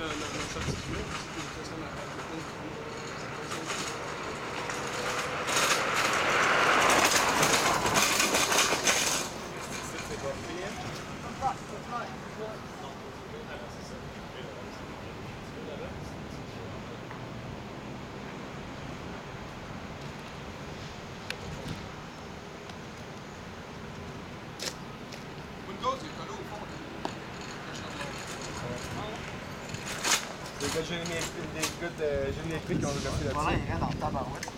No, no, no substitute. Go to. Les mis, qui ont là-dessus. Voilà, dans.